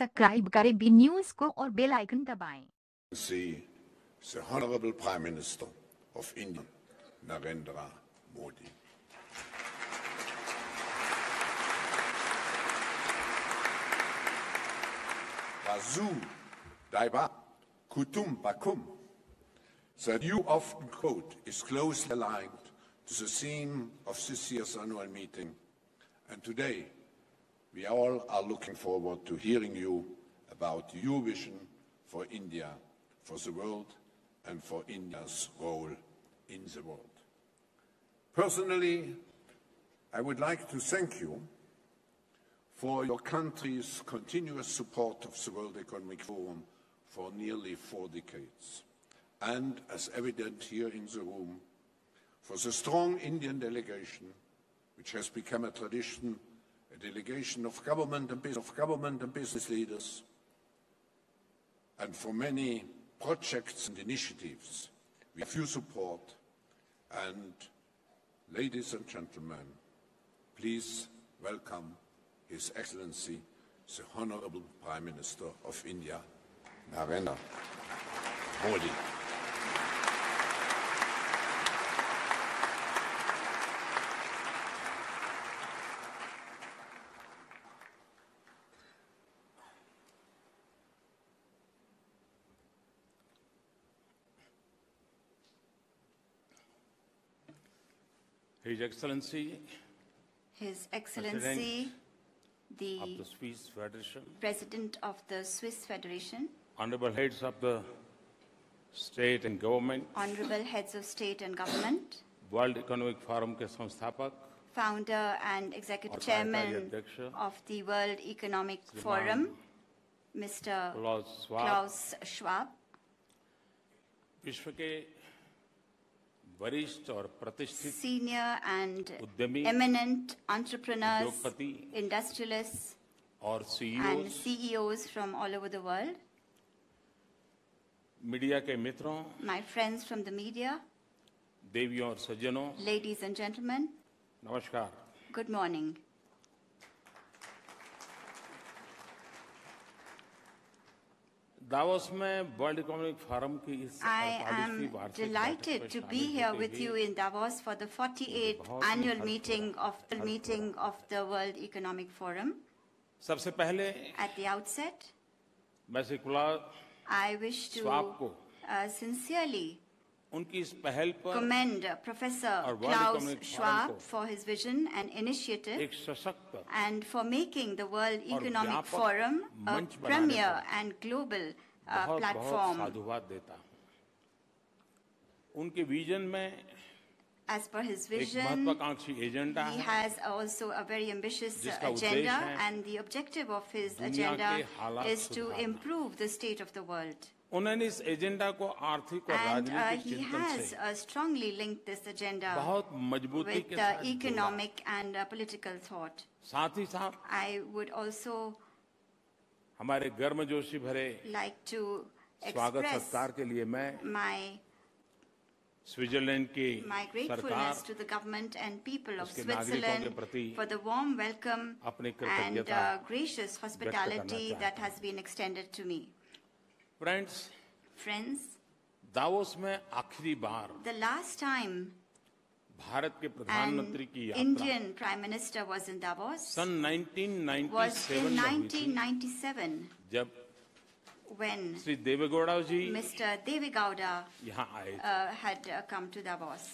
Subscribe करें B news को और बेल आइकन दबाएं। see the Honorable Prime Minister of India, Narendra Modi. Razu Daiba Kutum Bakum, the new often quote is closely aligned to the theme of this year's annual meeting. And today, we all are looking forward to hearing you about your vision for India, for the world, and for India's role in the world. Personally, I would like to thank you for your country's continuous support of the World Economic Forum for nearly four decades. And as evident here in the room, for the strong Indian delegation, which has become a tradition, a delegation of government and, of government and business leaders, and for many projects and initiatives. Have your support. And ladies and gentlemen, please welcome His Excellency, the Honorable Prime Minister of India, Narendra Modi. His Excellency His Excellency, of the the Swiss Federation, President of the Swiss Federation, honorable heads of the state and government, Honorable Heads of State and Government, World Economic Forum के संस्थापक Founder and Executive और कार्यकारी Chairman अध्यक्ष of the World Economic Forum, Mr. Klaus Schwab Klaus Schwab, विश्व के वरिष्ठ और प्रतिष्ठित सीनियर एंड उद्यमी एमिनेंट ऑन्टरप्रनर इंडस्ट्रियलिस्ट और CEO from all over the world media के मित्रों my friends from the media देवियों और सज्जनों लेडीज़ एंड जेंटलमैन नमस्कार। Good morning दावोस में वर्ल्ड इकोनॉमिक फोरम की इस I 48वीं am वार्षिक बैठक delighted में to be शामिल here होते with हुए you in Davos for the 48th बहुत ही annual हर्ष meeting हो रहा of the meeting of the World Economic Forum. सबसे पहले At the outset, मैं सिकुला I wish to Schwab को uh, sincerely उनकी इस पहल पर commend uh, Professor और World Klaus Economic Forum Schwab को for his vision and initiative एक सशक्त and for making the World और Economic व्यापक Forum a मंच बनाने premier पर and global uh, बहुत बहुत platform. साधुवाद देता हूं उनके विजन में As per his एक vision, महत्वाकांक्षी एजेंडा He है has also a very ambitious uh, जिसका उद्देश्य agenda, है and the objective of his दुनिया agenda के हालात is to सुधारना। improve the state of the world. उन्होंने इस एजेंडा को आर्थिक और राजनीतिक बहुत मजबूती के साथ इकोनॉमिक एंड पॉलिटिकल थॉट साथ ही साथ आई वुड आल्सो हमारे गर्मजोशी भरे लाइक टू स्वागत सत्कार के लिए मैं माय स्विट्जरलैंड की सरकार to the government and people of Switzerland for the warm welcome and gracious hospitality that has been extended to me friends Friends, Davos में आखिरी बार the last time भारत के प्रधानमंत्री की यात्रा Indian Prime Minister was in Davos sun was 1997 in में हुई थी 1997 जब when Shri Deve Gowda ji Mr. Devegowda यहाँ आए uh, had uh, come to Davos.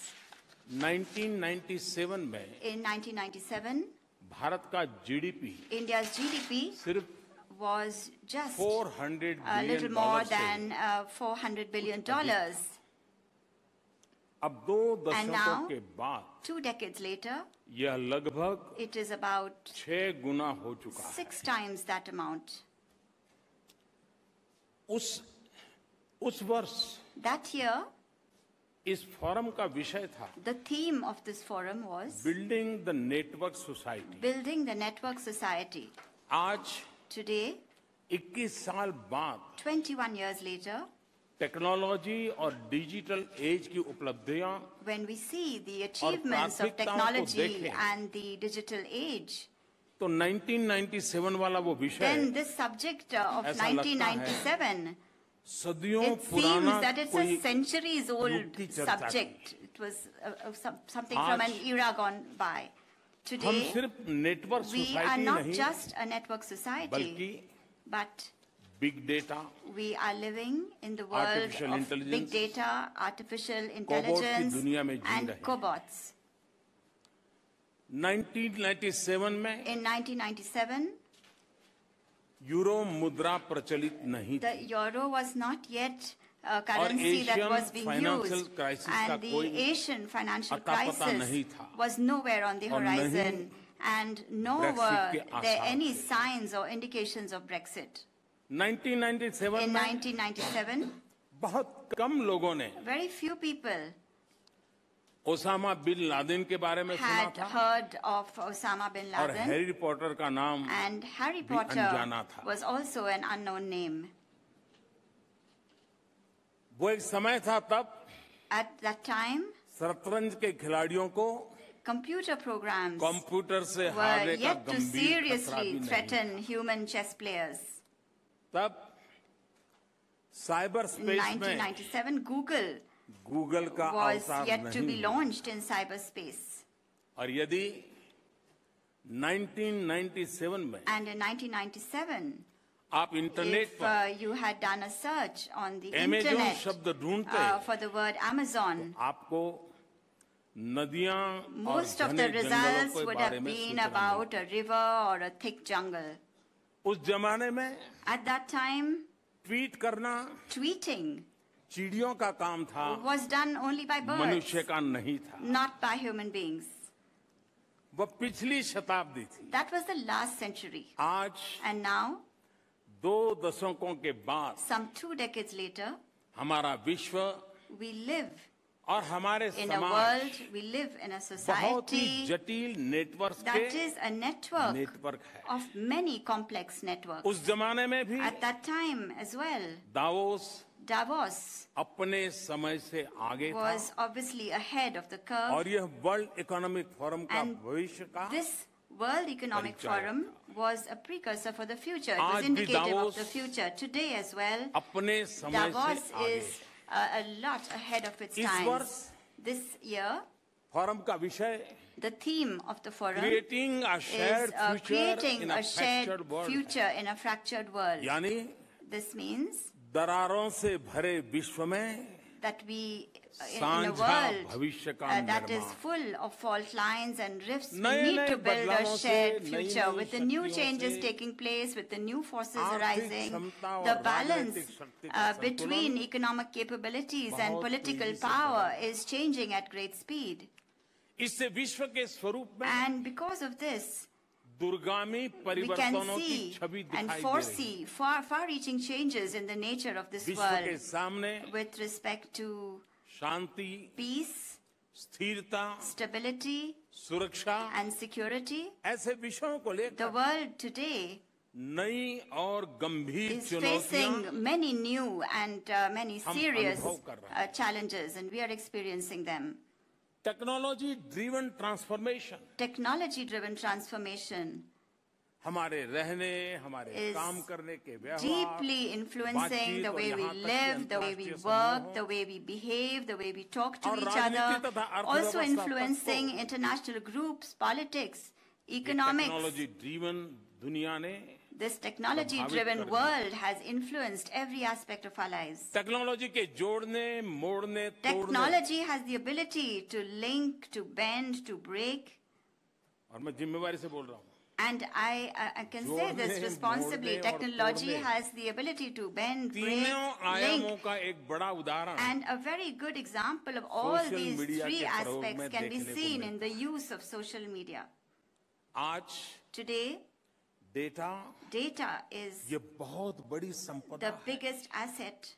1997 में In 1997, भारत का जीडीपी India's GDP सिर्फ़ was just 400 a little billion more dollar से than uh, 400 billion dollars. अब दो दशकों now- के बाद Two decades later, यह लगभग it is about छह गुना हो चुका है six times that amount. उस उस वर्ष That year, इस फोरम का विषय था the theme of this forum was building the network society Building the Network Society. आज Today, 21 साल बाद 21 years later, टेक्नोलॉजी और डिजिटल एज की उपलब्धियाँ when we see the achievements of technology and the digital age, तो 1997 वाला वो विषय then this subject uh, of ऐसा लगता है 1997, सदियों it seems पुराना that it's कोई a centuries old subject. It was uh, uh, something from an era gone by. हम Today, सिर्फ network we are society not नहीं just a network society, बल्कि but big data we are living in the world Artificial of big intelligence, data, artificial की intelligence, दुनिया में जी and रहे हैं। cobots. 1997 में In 1997, यूरो मुद्रा प्रचलित नहीं the थी euro was not yet a currency that Asian was being financial used, crisis का and the कोई Asian financial अता पता crisis नहीं था। was nowhere on the और horizon, and nor Brexit were के there आसार any signs or indications of Brexit. 1997 In में 1997, बहुत कम लोगों ने very few people Osama bin Laden के बारे में सुना had था heard of Osama bin और Laden. हैरी पॉटर का नाम And Harry भी Potter अनजाना था। was also an unknown name. वो एक समय था तब एट दैट टाइम शतरंज के खिलाड़ियों को कंप्यूटर प्रोग्राम कंप्यूटर से हारने का गंभीर seriously threaten human chess players तब साइबर स्पेस में 1997 गूगल गूगल का अवतार नहीं to be launched in cyberspace और यदि 1997 में एंड इन 1997 आप इंटरनेट पर you had done a search on the internet शब्द ढूंढते फॉर द वर्ड अमेजोन आपको नदियाँ most of the result would have been about a river और अ थिक जंगल उस जमाने में एट दैट टाइम ट्वीट करना ट्वीटिंग चिड़ियों का काम था वॉज़ डन ओनली बाय मनुष्य का नहीं था। नॉट बाय ह्यूमन बींग्स वह पिछली शताब्दी थी। That was the last century आज एंड नाउ दो दशकों के बाद सम टू डेकेज लेटर हमारा विश्व वी लिव और हमारे in world we live in a society जटिल network that is a network network है। ऑफ़ मेनी कॉम्प्लेक्स नेटवर्क उस जमाने में भी at that time as well Davos Davos अपने समय से आगे was obviously ahead of the curve और यह वर्ल्ड इकोनॉमिक फोरम का भविष्य का this World Economic परिचायक Forum was a precursor for the future. It was आज भी indicative of Davos the future. Today as well, अपने समय Davos से आगे is uh, a lot ahead of its इस time. वर्ष This year, फोरम का विषय the theme of the forum creating a is shared uh, future creating in a a shared fractured world future in a fractured world. यानी This means दरारों से भरे विश्व में that we, uh, in, in a साझा world भविष्य का uh, that is निर्माण full of fault lines and rifts, we नए- need नए to build a बदलावों से, shared नई- future नई with the new शक्तियों changes से, taking place, with the new forces आर्थिक arising. क्षमता और The balance राजनीतिक शक्ति का uh, between संतुलन economic capabilities and बहुत political तेजी से power is changing at great speed. इससे विश्व के स्वरूप में And because of this, दुर्गामी we can परिवर्तनों की see छवि and दिखाई दे रही है foresee far, far-reaching changes in the nature of this विश्व के world सामने with respect to शांति peace, स्थिरता stability, सुरक्षा and security. ऐसे विषयों को The लेकर world today नई और गंभीर is चुनौतियाँ facing many new and uh, many हम serious अनुभव कर रहे uh, challenges, and we are experiencing them. Technology driven transformation is deeply influencing the way we live, the way we work, the way we behave, the way we talk to each other, also influencing international groups, politics, economics. This technology-driven world has influenced every aspect of our lives. Technology has the ability to link, to bend, to break. And I, uh, I can say this responsibly. Technology has the ability to bend, break, link. And a very good example of all these three aspects can be seen in the use of social media. Today, data, data is the biggest asset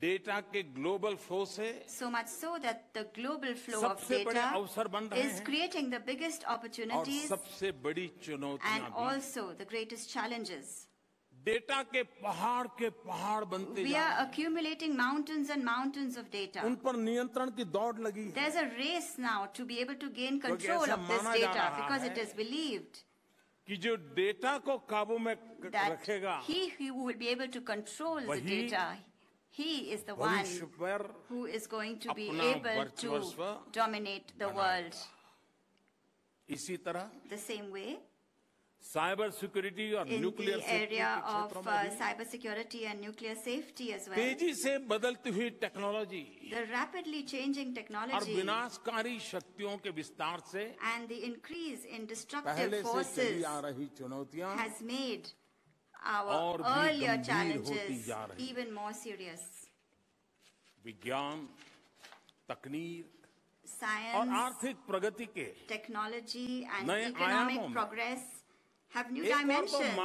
data के global flow से so much so that the global flow of data अवसर बन रहे is creating the biggest opportunities सबसे बड़ी चुनौती and also the greatest challenges data के पहाड़ के पहाड़ बनते we are accumulating mountains and mountains of data उन पर नियंत्रण की दौड़ लगी there a race now to be able to gain control of this data because it is believed कि जो डेटा को काबू में रखेगा ही ही will be able to control the data he is the one भविष्य पर who is going to be अपना able to वर्चस्व dominate the world. इसी तरह The same way, cyber security और in nuclear the safety area के of क्षेत्रों uh, में भी cybersecurity and nuclear safety as well, तेजी से बदलती हुई टेक्नोलॉजी the rapidly changing और technology विनाशकारी शक्तियों के विस्तार से and the increase in destructive पहले से चली forces आ रही चुनौतियां has made our और भी earlier गंभीर होती challenges जा रही हैं। even more serious. विज्ञान तकनीक और Science, आर्थिक प्रगति के technology, and नए economic आयामों में progress have new dimensions.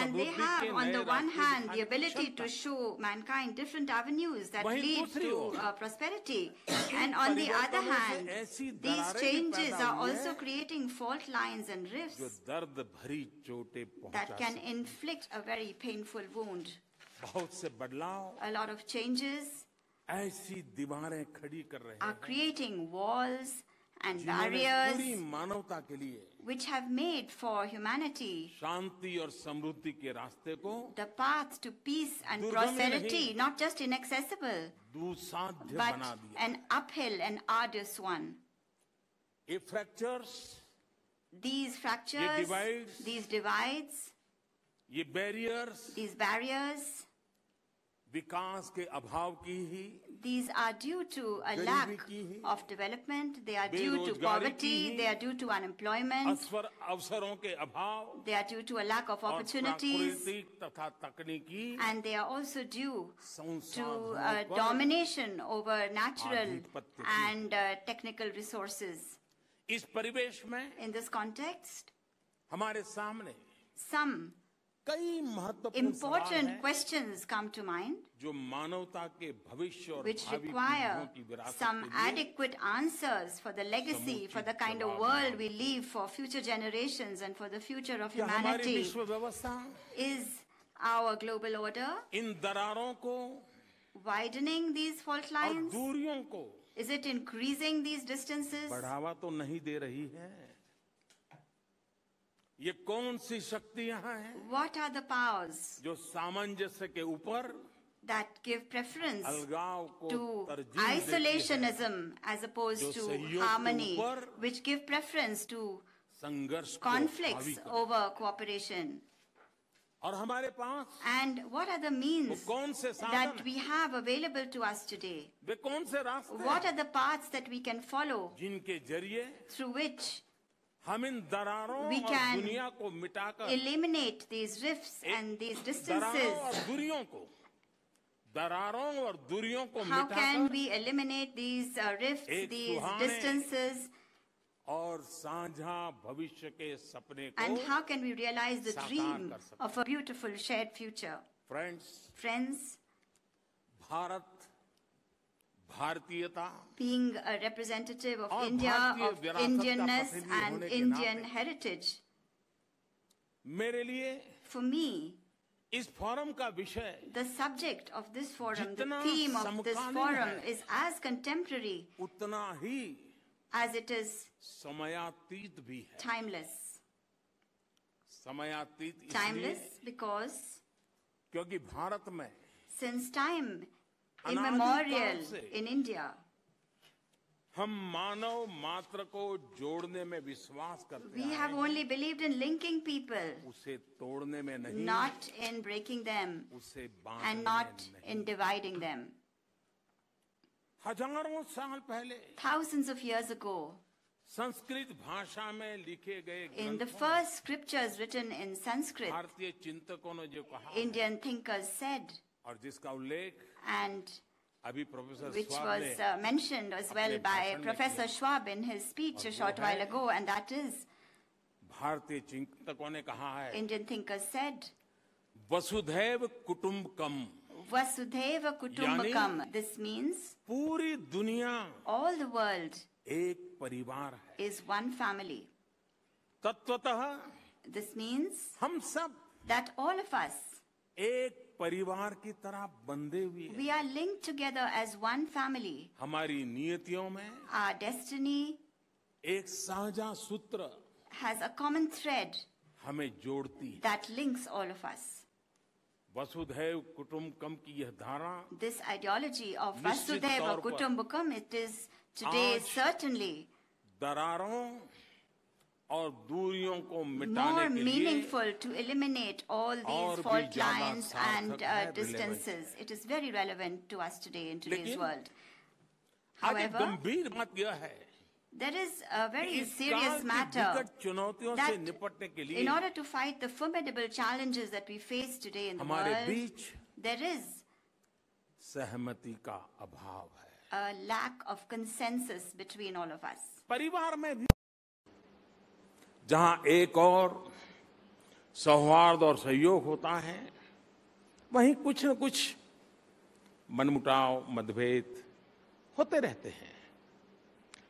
And they have, on the one hand, the ability to show mankind different avenues that lead to uh, prosperity. And on the other hand, these changes are also creating fault lines and rifts that can inflict a very painful wound. A lot of changes are creating walls and barriers which have made for humanity शांति और समृद्धि के रास्ते को the path to peace and दुर्गम ही prosperity, नहीं। not just inaccessible, दुसाध्य but बना दिया an uphill and arduous one. ये fractures These fractures, divides- these divides, ये बैरियर्स these barriers, विकास के अभाव की ही these are due to a lack of development, they are due to poverty, they are due to unemployment, they are due to a lack of opportunities, and they are also due to uh, domination over natural and uh, technical resources. In this context, some Important questions come to mind which require some adequate answers for the legacy, for the kind of world we leave for future generations and for the future of humanity. Is our global order widening these fault lines? Is it increasing these distances? ये कौन सी शक्तियां हैं What are the powers जो सामंजस्य के ऊपर that give preference अलगाव को to तरजीह देती है isolationism as opposed जो to सहयोग के harmony, ऊपर which give preference to संघर्ष को हावी conflicts करे। over cooperation? और हमारे पास And what are the वो means कौन से साधन that हैं? we have available to us today? वे कौन से रास्ते What हैं are the paths that we can follow जिनके जरिए through which हम इन दरारों We और can दुनिया को मिटाकर eliminate these rifts and these दरारों distances? और दूरियों को दरारों और दूरियों को How can मिटाकर we eliminate these uh, rifts, एक these सुहाने distances, और साझा भविष्य के सपने and को how can we realize the साकार dream कर सकते of a beautiful shared future? Friends Friends, Bharat भारतीयता being a representative of और India, भारतीय of विरासत का Indianness प्रतिनिधि and होने के Indian नाते heritage, मेरे लिए for me, इस फोरम का विषय the subject of this forum, the जितना theme of this समकालीन forum है, is as contemporary उतना ही as it is समयातीत भी है timeless. समयातीत इसलिए Timeless because क्योंकि भारत में since time अनादिकाल immemorial से in India, हम मानव मात्र को जोड़ने में विश्वास करते we हैं have only believed in linking people, उसे तोड़ने में नहीं not in breaking them उसे and बांटने not में नहीं in dividing them. हजारों साल पहले Thousands of years ago, Sanskrit भाषा में लिखे गए in the ग्रंथों में first scriptures written in Sanskrit, भारतीय चिंतकों ने जो कहा Indian thinkers said, और जिसका उल्लेख and अभी प्रोफेसर which स्वाब was ने uh, mentioned as well अपने by भाषण में Professor किया। Schwab in his speech a और वो short while है- ago, and that is भारतीय चिंतकों ने कहा है Indian thinkers said, वसुधैव कुटुंबकम Vasudhaiva Kutumbakam. This means पूरी दुनिया all the world एक परिवार है is one family. तत्वतः This means हम सब that all of us, एक परिवार की तरह बंधे हुए we are link together as one family हमारी नियतियों में आर डेस्टिनी एक साझा सूत्र हैज़ अ कॉमन थ्रेड हमें जोड़ती that links all of us Vasudhaiva Kutumbakam की यह धारा दिस आइडियोलॉजी ऑफ़ वसुधैव कुटुम्बकम इट इज़ टुडे सर्टनली दरारों more meaningful to eliminate all these fault lines and uh, distances. It is very relevant to us today in today's world. However, there is a very serious matter that in order to fight the formidable challenges that we face today in the world, there is a lack of consensus between all of us. जहाँ एक और सौहार्द और सहयोग होता है, वहीं कुछ न कुछ मनमुटाव, मतभेद होते रहते हैं।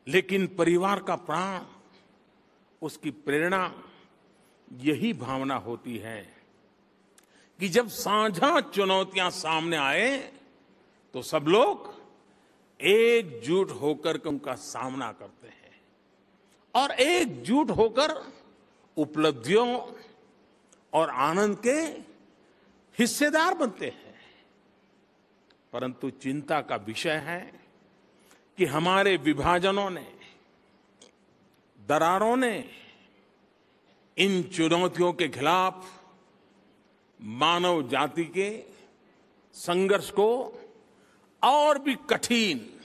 लेकिन परिवार का प्राण, उसकी प्रेरणा, यही भावना होती है कि जब साझा चुनौतियाँ सामने आए तो सब लोग एकजुट होकर उनका सामना करते हैं। और एकजुट होकर उपलब्धियों और आनंद के हिस्सेदार बनते हैं। परंतु चिंता का विषय है कि हमारे विभाजनों ने, दरारों ने इन चुनौतियों के खिलाफ मानव जाति के संघर्ष को और भी कठिन,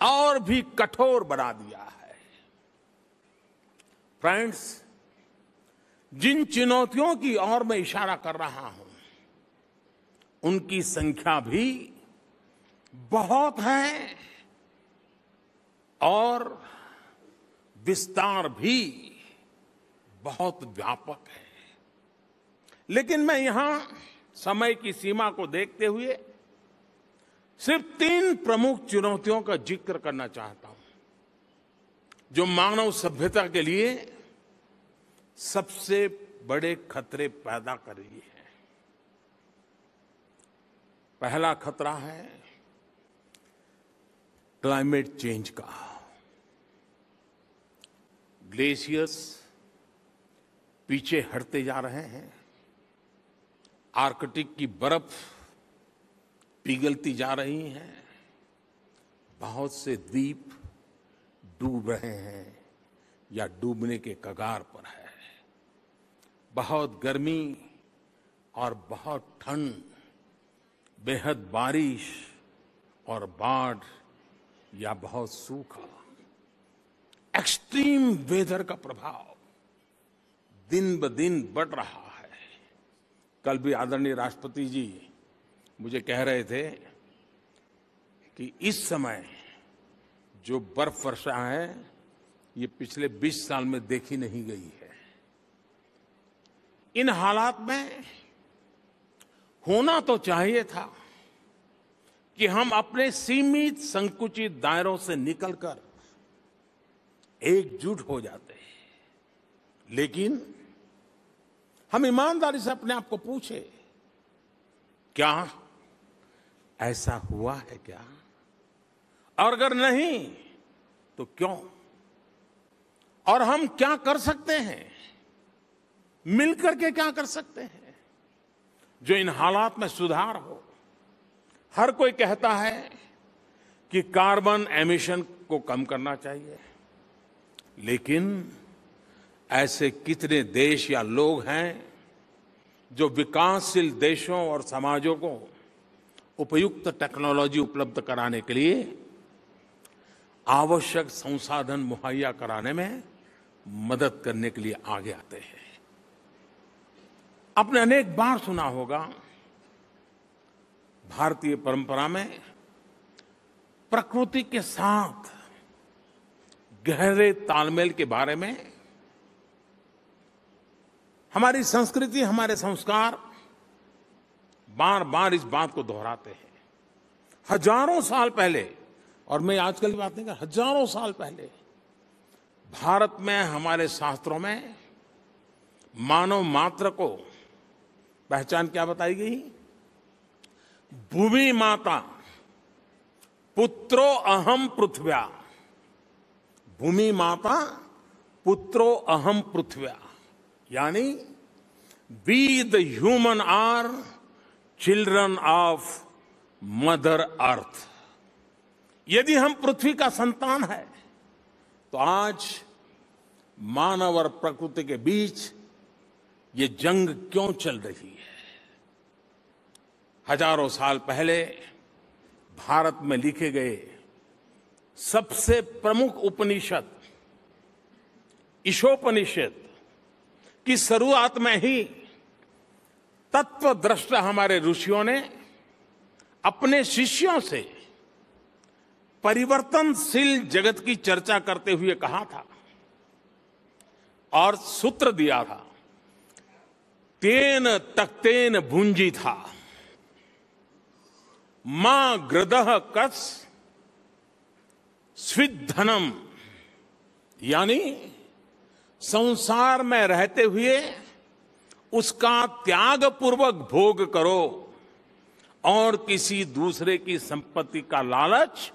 और भी कठोर बना दिया है। फ्रेंड्स जिन चुनौतियों की ओर मैं इशारा कर रहा हूँ, उनकी संख्या भी बहुत है और विस्तार भी बहुत व्यापक है। लेकिन मैं यहाँ समय की सीमा को देखते हुए सिर्फ़ तीन प्रमुख चुनौतियों का ज़िक्र करना चाहता हूँ, जो मानव सभ्यता के लिए सबसे बड़े खतरे पैदा कर रही है। पहला खतरा है क्लाइमेट चेंज का। ग्लेशियर्स पीछे हटते जा रहे हैं। आर्कटिक की बर्फ़ पिघलती जा रही है। बहुत से द्वीप डूब रहे हैं या डूबने के कगार पर है। बहुत गर्मी और बहुत ठंड, बेहद बारिश और बाढ़ या बहुत सूखा। एक्सट्रीम वेदर का प्रभाव दिन ब दिन बढ़ रहा है। कल भी आदरणीय राष्ट्रपति जी मुझे कह रहे थे कि इस समय जो बर्फ़ वर्षा है, ये पिछले 20 साल में देखी नहीं गई है। इन हालात में होना तो चाहिए था कि हम अपने सीमित संकुचित दायरों से निकलकर एकजुट हो जाते हैं। लेकिन हम ईमानदारी से अपने आप को पूछे, क्या ऐसा हुआ है क्या? और अगर नहीं तो क्यों? और हम क्या कर सकते हैं? मिलकर के क्या कर सकते हैं? जो इन हालात में सुधार हो। हर कोई कहता है कि कार्बन एमिशन को कम करना चाहिए। लेकिन ऐसे कितने देश या लोग हैं जो विकासशील देशों और समाजों को उपयुक्त टेक्नोलॉजी उपलब्ध कराने के लिए आवश्यक संसाधन मुहैया कराने में मदद करने के लिए आगे आते हैं। आपने अनेक बार सुना होगा, भारतीय परंपरा में प्रकृति के साथ गहरे तालमेल के बारे में हमारी संस्कृति, हमारे संस्कार बार बार इस बात को दोहराते हैं। हज़ारों साल पहले, और मैं आजकल की बात नहीं कर, हज़ारों साल पहले, भारत में, हमारे शास्त्रों में मानव मात्र को पहचान क्या बताई गई? भूमि माता, पुत्रो अहम पृथ्व्या। भूमि माता, पुत्रो अहम पृथ्व्या। यानी we the human are children of mother earth यदि हम पृथ्वी का संतान है तो आज मानव और प्रकृति के बीच ये जंग क्यों चल रही है? हज़ारों साल पहले भारत में लिखे गए सबसे प्रमुख उपनिषद, ईशोपनिषद की शुरुआत में ही तत्वद्रष्टा हमारे ऋषियों ने अपने शिष्यों से परिवर्तनशील जगत की चर्चा करते हुए कहा था और सूत्र दिया था। तेन तक्तेन भूंजी था। माँ ग्रदह कस स्विधनम यानी संसार में रहते हुए उसका त्याग पूर्वक भोग करो और किसी दूसरे की संपत्ति का लालच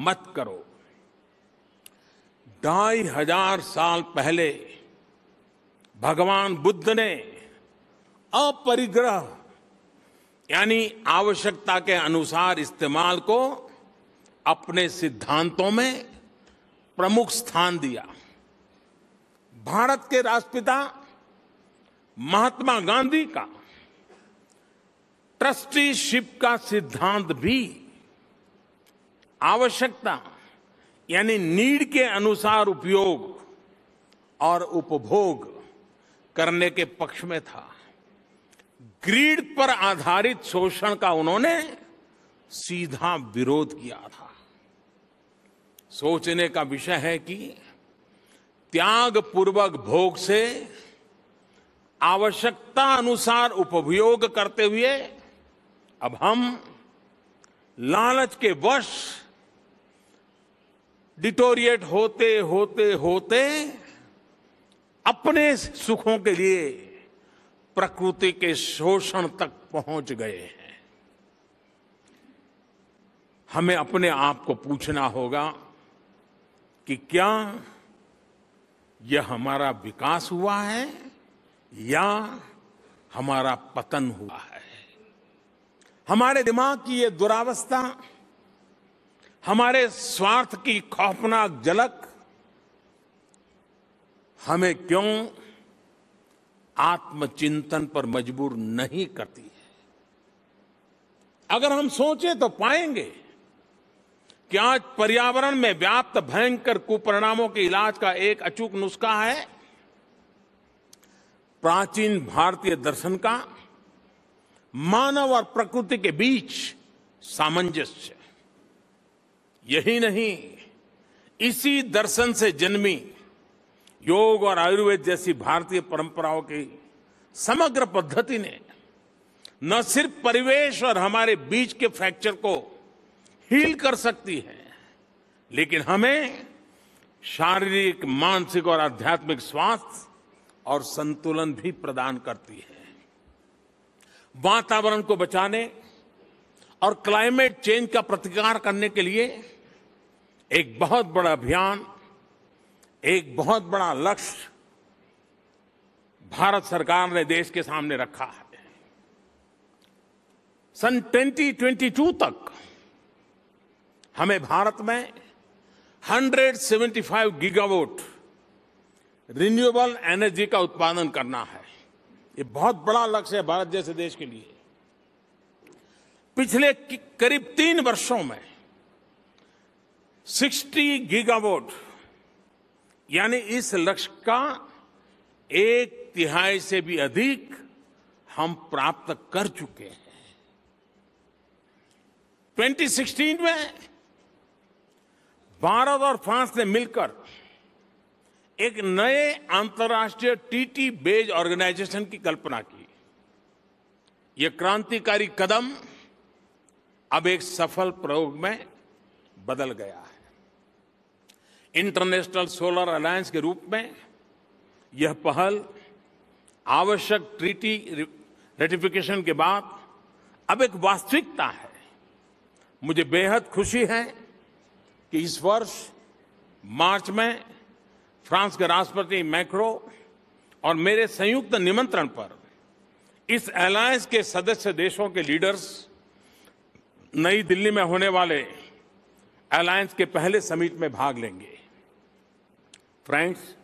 मत करो। ढाई हज़ार साल पहले भगवान बुद्ध ने अपरिग्रह, यानी आवश्यकता के अनुसार इस्तेमाल को अपने सिद्धांतों में प्रमुख स्थान दिया। भारत के राष्ट्रपिता महात्मा गांधी का ट्रस्टीशिप का सिद्धांत भी आवश्यकता, यानी नीड के अनुसार उपयोग और उपभोग करने के पक्ष में था। ग्रीड पर आधारित शोषण का उन्होंने सीधा विरोध किया था। सोचने का विषय है कि त्याग पूर्वक भोग से आवश्यकता अनुसार उपभोग करते हुए अब हम लालच के वश डिटोरिएट होते होते होते अपने सुखों के लिए प्रकृति के शोषण तक पहुँच गए हैं। हमें अपने आप को पूछना होगा कि क्या यह हमारा विकास हुआ है या हमारा पतन हुआ है? हमारे दिमाग की ये दुरावस्था, हमारे स्वार्थ की खौफनाक झलक हमें क्यों आत्मचिंतन पर मजबूर नहीं करती है। अगर हम सोचें तो पाएँगे कि आज पर्यावरण में व्याप्त भयंकर कुपरिणामों के इलाज का एक अचूक नुस्खा है। प्राचीन भारतीय दर्शन का मानव और प्रकृति के बीच सामंजस्य। यही नहीं, इसी दर्शन से जन्मी योग और आयुर्वेद जैसी भारतीय परंपराओं की समग्र पद्धति ने न सिर्फ़ परिवेश और हमारे बीच के फ्रैक्चर को हील कर सकती है, लेकिन हमें शारीरिक, मानसिक और आध्यात्मिक स्वास्थ्य और संतुलन भी प्रदान करती है। वातावरण को बचाने और क्लाइमेट चेंज का प्रतिकार करने के लिए एक बहुत बड़ा अभियान एक बहुत बड़ा लक्ष्य भारत सरकार ने देश के सामने रखा है। सन 2022 तक हमें भारत में 175 गीगावोट रिन्यूएबल एनर्जी का उत्पादन करना है। ये बहुत बड़ा लक्ष्य है भारत जैसे देश के लिए। पिछले करीब तीन वर्षों में 60 गीगावोट यानी इस लक्ष्य का एक तिहाई से भी अधिक हम प्राप्त कर चुके हैं। 2016 में भारत और फ्रांस ने मिलकर एक नए अंतर्राष्ट्रीय टीटी बेज ऑर्गेनाइजेशन की कल्पना की। यह क्रांतिकारी कदम अब एक सफल प्रयोग में बदल गया है। इंटरनेशनल सोलर अलायंस के रूप में यह पहल आवश्यक ट्रीटी रेटिफिकेशन के बाद अब एक वास्तविकता है। मुझे बेहद खुशी है कि इस वर्ष मार्च में फ्रांस के राष्ट्रपति मैक्रो और मेरे संयुक्त निमंत्रण पर इस अलायंस के सदस्य देशों के लीडर्स, नई दिल्ली में होने वाले अलायंस के पहले समिट में भाग लेंगे। फ्रेंड्स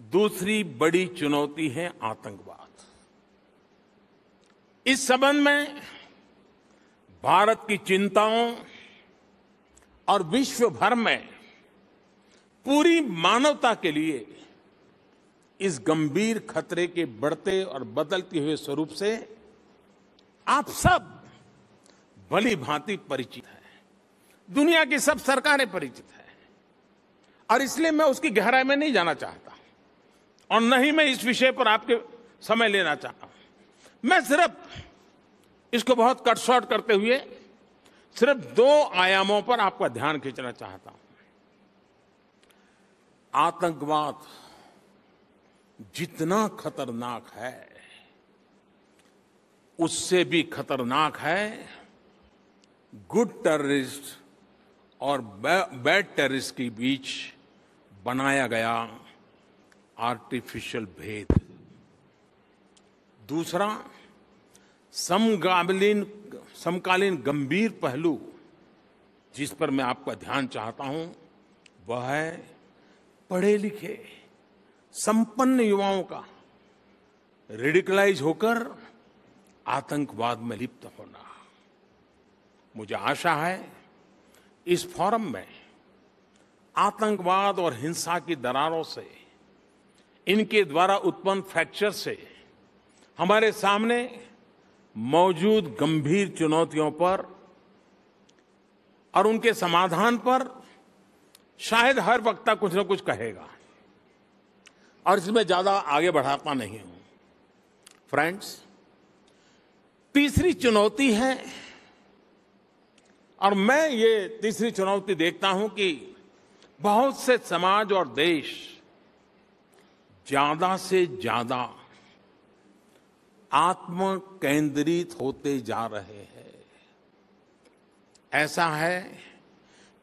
दूसरी बड़ी चुनौती है आतंकवाद। इस संबंध में भारत की चिंताओं और विश्व भर में पूरी मानवता के लिए इस गंभीर खतरे के बढ़ते और बदलते हुए स्वरूप से आप सब भली भांति परिचित हैं। दुनिया की सब सरकारें परिचित है। और इसलिए मैं उसकी गहराई में नहीं जाना चाहता। और न ही मैं इस विषय पर आपके समय लेना चाहता हूँ। मैं सिर्फ़ इसको बहुत कट शॉर्ट करते हुए सिर्फ़ दो आयामों पर आपका ध्यान खींचना चाहता हूँ। आतंकवाद जितना खतरनाक है, उससे भी खतरनाक है गुड टेररिस्ट और बैड टेररिस्ट के बीच बनाया गया आर्टिफिशियल भेद। दूसरा, समकालीन समकालीन गंभीर पहलू जिस पर मैं आपका ध्यान चाहता हूँ, वह है पढ़े लिखे, संपन्न युवाओं का रेडिकलाइज होकर आतंकवाद में लिप्त होना। मुझे आशा है इस फोरम में आतंकवाद और हिंसा की दरारों से, इनके द्वारा उत्पन्न फ्रैक्चर से हमारे सामने मौजूद गंभीर चुनौतियों पर और उनके समाधान पर शायद हर वक्ता कुछ न कुछ कहेगा। और इसमें ज़्यादा आगे बढ़ाता नहीं हूँ। फ्रेंड्स, तीसरी चुनौती है, और मैं ये तीसरी चुनौती देखता हूँ कि बहुत से समाज और देश ज़्यादा से ज़्यादा आत्म केंद्रित होते जा रहे हैं। ऐसा है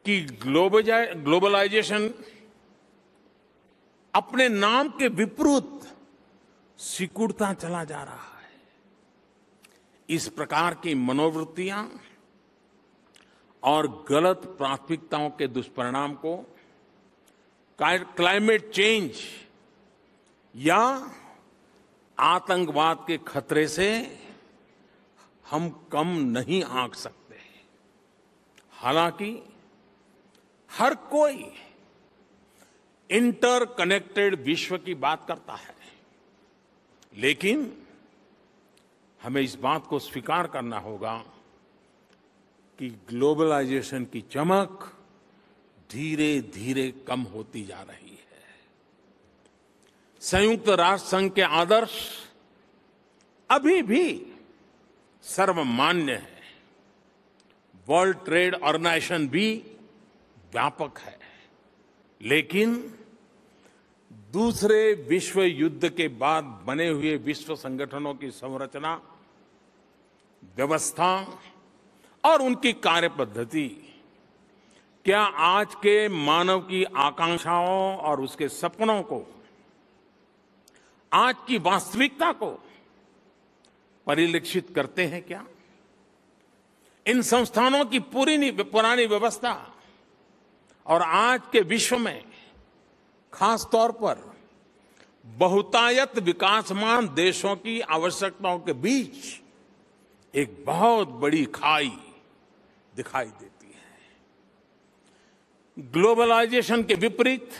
कि ग्लोबलाइजेशन अपने नाम के विपरीत सिकुड़ता चला जा रहा है। इस प्रकार की मनोवृत्तियाँ और गलत प्राथमिकताओं के दुष्परिणाम को क्लाइमेट चेंज या आतंकवाद के खतरे से हम कम नहीं आंक सकते। हालाँकि हर कोई इंटरकनेक्टेड विश्व की बात करता है, लेकिन हमें इस बात को स्वीकार करना होगा कि ग्लोबलाइजेशन की चमक धीरे धीरे कम होती जा रही है। संयुक्त राष्ट्र संघ के आदर्श अभी भी सर्वमान्य है। वर्ल्ड ट्रेड ऑर्गेनाइजेशन भी व्यापक है। लेकिन दूसरे विश्व युद्ध के बाद बने हुए विश्व संगठनों की संरचना, व्यवस्था और उनकी कार्य पद्धति क्या आज के मानव की आकांक्षाओं और उसके सपनों को, आज की वास्तविकता को परिलक्षित करते हैं क्या? इन संस्थानों की पूरी पुरानी व्यवस्था और आज के विश्व में खास तौर पर बहुतायत विकासमान देशों की आवश्यकताओं के बीच एक बहुत बड़ी खाई दिखाई है। ग्लोबलाइजेशन के विपरीत,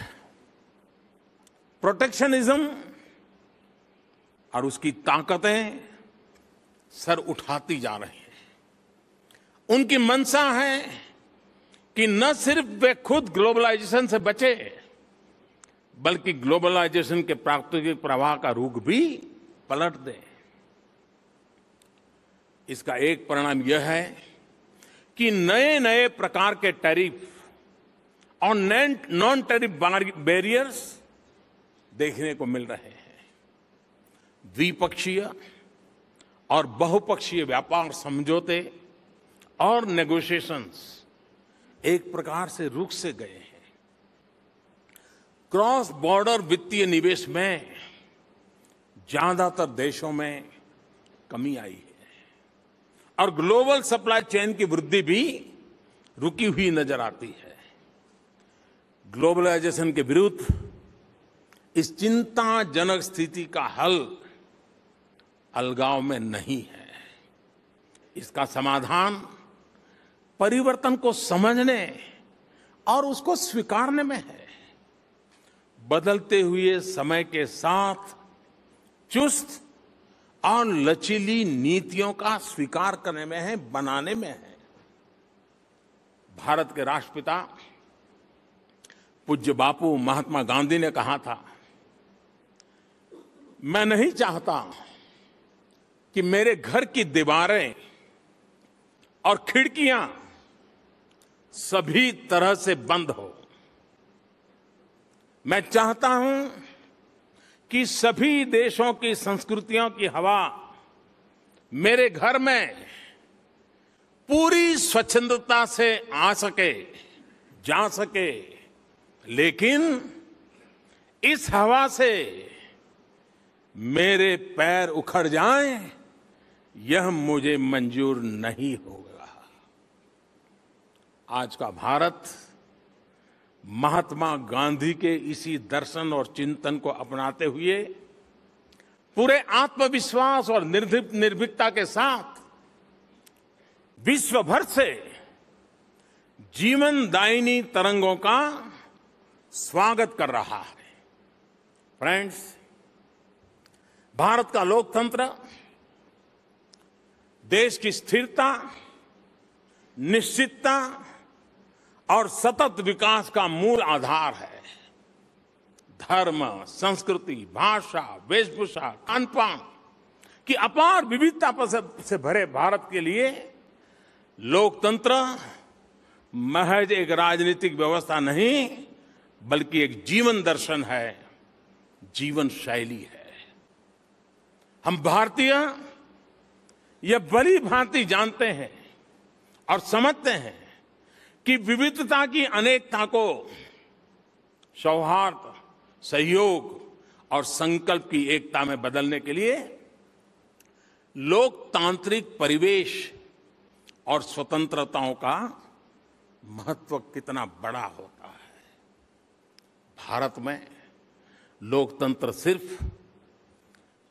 प्रोटेक्शनिज्म और उसकी ताकतें सर उठाती जा रही हैं। उनकी मंशा है कि न सिर्फ़ वे खुद ग्लोबलाइजेशन से बचे, बल्कि ग्लोबलाइजेशन के प्राकृतिक प्रवाह का रुख भी पलट दें। इसका एक परिणाम यह है कि नए नए प्रकार के टैरिफ और नॉन टेरिफ बैरियर्स देखने को मिल रहे हैं। द्विपक्षीय और बहुपक्षीय व्यापार समझौते और नेगोशिएशंस एक प्रकार से रुक से गए हैं। क्रॉस बॉर्डर वित्तीय निवेश में ज़्यादातर देशों में कमी आई है और ग्लोबल सप्लाई चेन की वृद्धि भी रुकी हुई नज़र आती है। ग्लोबलाइजेशन के विरुद्ध इस चिंताजनक स्थिति का हल अलगाव में नहीं है। इसका समाधान परिवर्तन को समझने और उसको स्वीकारने में है। बदलते हुए समय के साथ चुस्त और लचीली नीतियों का स्वीकार करने में है, बनाने में है। भारत के राष्ट्रपिता पूज्य बापू महात्मा गांधी ने कहा था, मैं नहीं चाहता कि मेरे घर की दीवारें और खिड़कियाँ सभी तरह से बंद हो। मैं चाहता हूँ कि सभी देशों की संस्कृतियों की हवा मेरे घर में पूरी स्वच्छंदता से आ सके, जा सके लेकिन इस हवा से मेरे पैर उखड़ जाएँ, यह मुझे मंजूर नहीं होगा आज का भारत महात्मा गांधी के इसी दर्शन और चिंतन को अपनाते हुए पूरे आत्मविश्वास और निर्भीकता के साथ विश्व भर से जीवन दायिनी तरंगों का स्वागत कर रहा है। फ्रेंड्स भारत का लोकतंत्र, देश की स्थिरता, निश्चितता और सतत विकास का मूल आधार है। धर्म, संस्कृति, भाषा, वेशभूषा खान पान की अपार विविधता से भरे भारत के लिए लोकतंत्र महज एक राजनीतिक व्यवस्था नहीं बल्कि एक जीवन दर्शन है, जीवन शैली है। हम भारतीय यह बड़ी भांति जानते हैं और समझते हैं कि विविधता की अनेकता को सौहार्द, सहयोग और संकल्प की एकता में बदलने के लिए लोकतांत्रिक परिवेश और स्वतंत्रताओं का महत्व कितना बड़ा होता भारत में लोकतंत्र सिर्फ़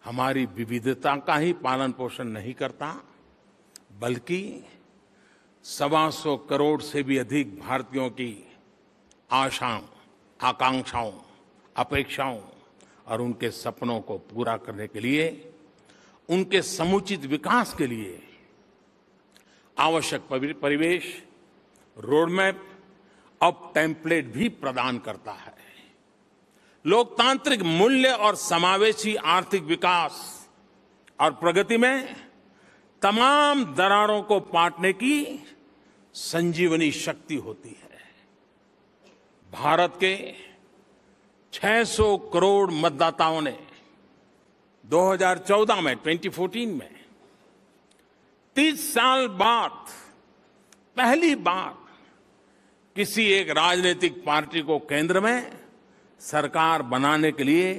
हमारी विविधता का ही पालन पोषण नहीं करता, बल्कि सवा सौ करोड़ से भी अधिक भारतीयों की आशाओं, आकांक्षाओं, अपेक्षाओं और उनके सपनों को पूरा करने के लिए, उनके समुचित विकास के लिए आवश्यक परिवेश, रोडमैप, अब टेम्पलेट भी प्रदान करता है। लोकतांत्रिक मूल्य और समावेशी आर्थिक विकास और प्रगति में तमाम दरारों को पाटने की संजीवनी शक्ति होती है। भारत के 600 करोड़ मतदाताओं ने 2014 में 2014 में 30 साल बाद, पहली बार किसी एक राजनीतिक पार्टी को केंद्र में सरकार बनाने के लिए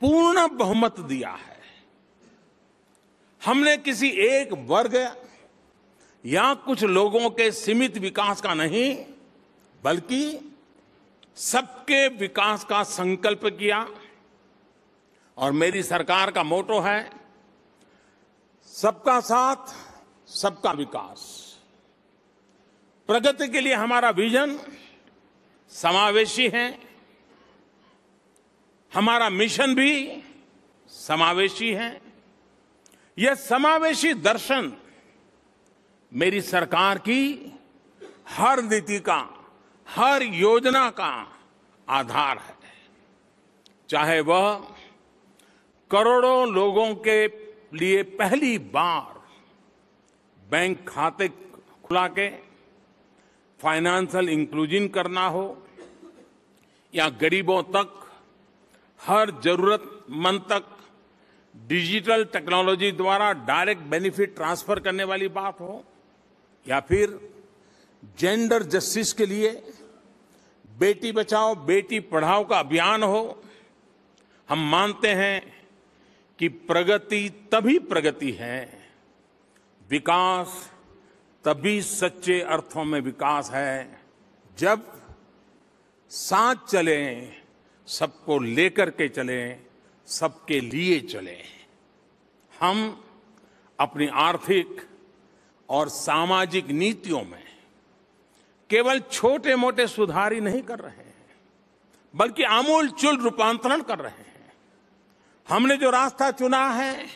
पूर्ण बहुमत दिया है। हमने किसी एक वर्ग या कुछ लोगों के सीमित विकास का नहीं, बल्कि सबके विकास का संकल्प किया। और मेरी सरकार का मोटो है, सबका साथ, सबका विकास। प्रगति के लिए हमारा विजन समावेशी है। हमारा मिशन भी समावेशी है। यह समावेशी दर्शन मेरी सरकार की हर नीति का, हर योजना का आधार है। चाहे वह करोड़ों लोगों के लिए पहली बार बैंक खाते खुला के फाइनेंशियल इंक्लूजन करना हो, या गरीबों तक हर जरूरतमंद तक डिजिटल टेक्नोलॉजी द्वारा डायरेक्ट बेनिफिट ट्रांसफ़र करने वाली बात हो, या फिर जेंडर जस्टिस के लिए बेटी बचाओ, बेटी पढ़ाओ का अभियान हो, हम मानते हैं कि प्रगति तभी प्रगति है, विकास तभी सच्चे अर्थों में विकास है, जब साथ चले सबको लेकर के चले, सबके लिए चले। हम अपनी आर्थिक और सामाजिक नीतियों में केवल छोटे मोटे सुधार ही नहीं कर रहे हैं, बल्कि आमूल चूल रूपांतरण कर रहे हैं। हमने जो रास्ता चुना है,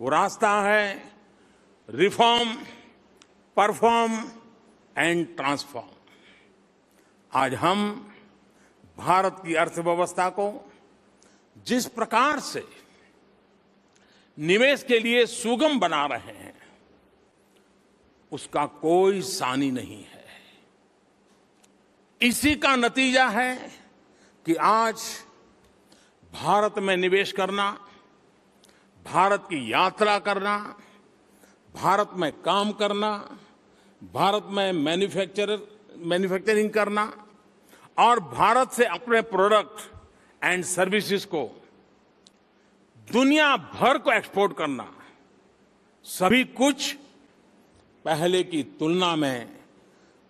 वो रास्ता है रिफॉर्म, परफॉर्म एंड ट्रांसफॉर्म। आज हम भारत की अर्थव्यवस्था को जिस प्रकार से निवेश के लिए सुगम बना रहे हैं, उसका कोई सानी नहीं है। इसी का नतीजा है कि आज भारत में निवेश करना, भारत की यात्रा करना, भारत में काम करना, भारत में मैन्युफैक्चर मैन्युफैक्चरिंग करना और भारत से अपने प्रोडक्ट एंड सर्विसेज़ को, दुनिया भर को एक्सपोर्ट करना, सभी कुछ पहले की तुलना में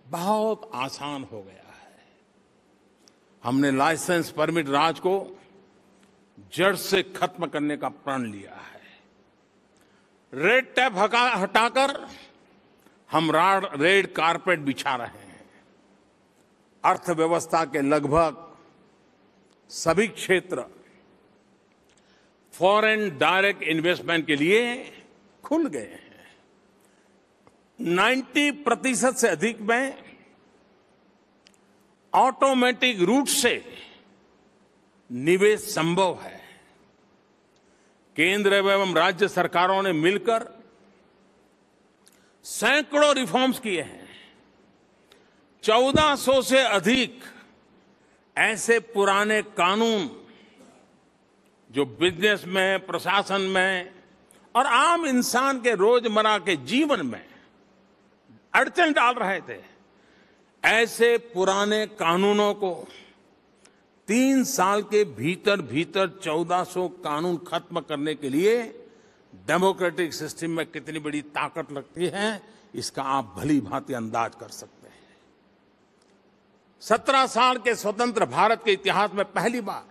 बहुत आसान हो गया है। हमने लाइसेंस परमिट राज को जड़ से खत्म करने का प्रण लिया है। रेड टैप हटाकर हम रेड कारपेट बिछा रहे हैं। अर्थव्यवस्था के लगभग सभी क्षेत्र फॉरेन डायरेक्ट इन्वेस्टमेंट के लिए खुल गए हैं। 90 प्रतिशत से अधिक में ऑटोमेटिक रूट से निवेश संभव है। केंद्र एवं राज्य सरकारों ने मिलकर सैकड़ों रिफॉर्म्स किए हैं। 1400 से अधिक ऐसे पुराने कानून जो बिज़नेस में, प्रशासन में और आम इंसान के रोज़मर्रा के जीवन में अड़चन डाल रहे थे। ऐसे पुराने कानूनों को तीन साल के भीतर भीतर 1400 कानून खत्म करने के लिए डेमोक्रेटिक सिस्टम में कितनी बड़ी ताकत लगती है, इसका आप भली भांति अंदाज कर सकते हैं। सत्रह साल के स्वतंत्र भारत के इतिहास में पहली बार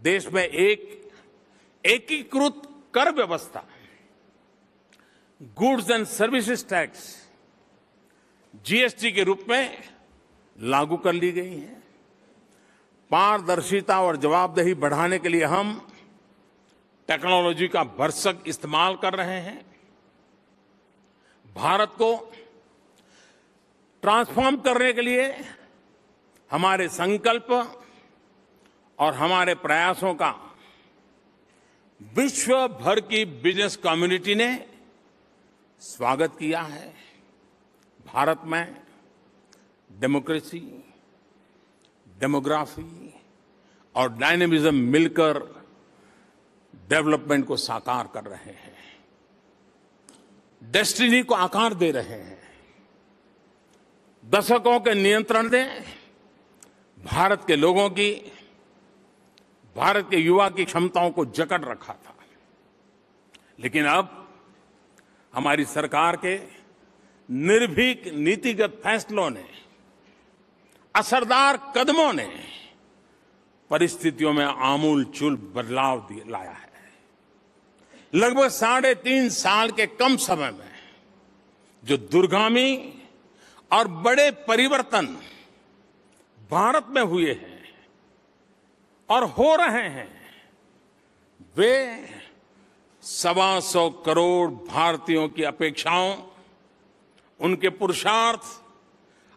देश में एक एकीकृत कर व्यवस्था goods and services tax GST के रूप में लागू कर ली गई है। पारदर्शिता और जवाबदेही बढ़ाने के लिए हम टेक्नोलॉजी का भरसक इस्तेमाल कर रहे हैं। भारत को ट्रांसफॉर्म करने के लिए हमारे संकल्प और हमारे प्रयासों का विश्व भर की बिज़नेस कम्युनिटी ने स्वागत किया है। भारत में डेमोक्रेसी डेमोग्राफी और डायनेमिज्म मिलकर डेवलपमेंट को साकार कर रहे हैं। डेस्टिनी को आकार दे रहे हैं। दशकों के नियंत्रण ने भारत के लोगों की, भारत के युवा की क्षमताओं को जकड़ रखा था। लेकिन अब हमारी सरकार के निर्भीक नीतिगत फैसलों ने, असरदार कदमों ने परिस्थितियों में आमूल चूल बदलाव लाया है। लगभग साढ़े तीन साल के कम समय में जो दुर्गामी और बड़े परिवर्तन भारत में हुए हैं और हो रहे हैं। वे सवा सौ करोड़ भारतीयों की अपेक्षाओं, उनके पुरुषार्थ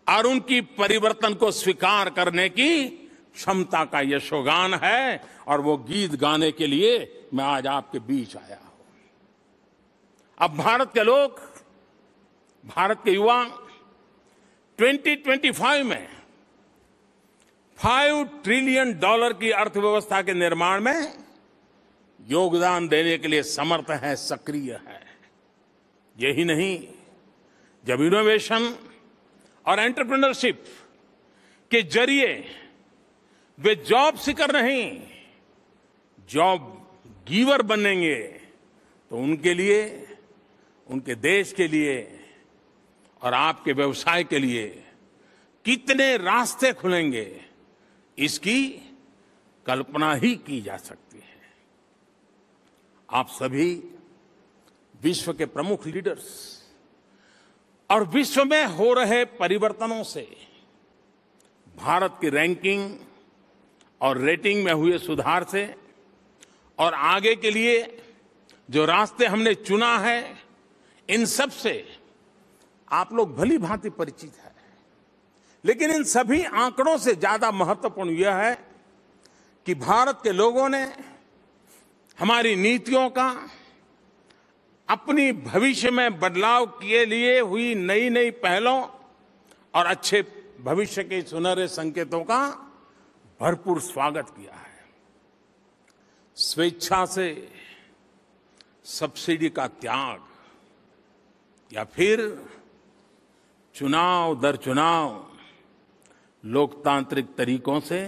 और उनकी परिवर्तन को स्वीकार करने की क्षमता का यशोगान है और वो गीत गाने के लिए मैं आज आपके बीच आया हूँ। अब भारत के लोग, भारत के युवा 2025 में फाइव ट्रिलियन डॉलर की अर्थव्यवस्था के निर्माण में योगदान देने के लिए समर्थ है, सक्रिय है। यही नहीं, जब इनोवेशन और एंटरप्रेन्योरशिप के ज़रिए वे जॉब सीकर नहीं जॉब गिवर बनेंगे तो उनके लिए, उनके देश के लिए और आपके व्यवसाय के लिए कितने रास्ते खुलेंगे, इसकी कल्पना ही की जा सकती है। आप सभी विश्व के प्रमुख लीडर्स और विश्व में हो रहे परिवर्तनों से भारत की रैंकिंग और रेटिंग में हुए सुधार से और आगे के लिए जो रास्ते हमने चुना है, इन सबसे आप लोग भली भांति परिचित है। लेकिन इन सभी आंकड़ों से ज़्यादा महत्वपूर्ण यह है कि भारत के लोगों ने हमारी नीतियों का अपनी भविष्य में बदलाव किए लिए हुई नई नई पहलों और अच्छे भविष्य के सुनहरे संकेतों का भरपूर स्वागत किया है। स्वेच्छा से सब्सिडी का त्याग या फिर चुनाव दर चुनाव लोकतांत्रिक तरीकों से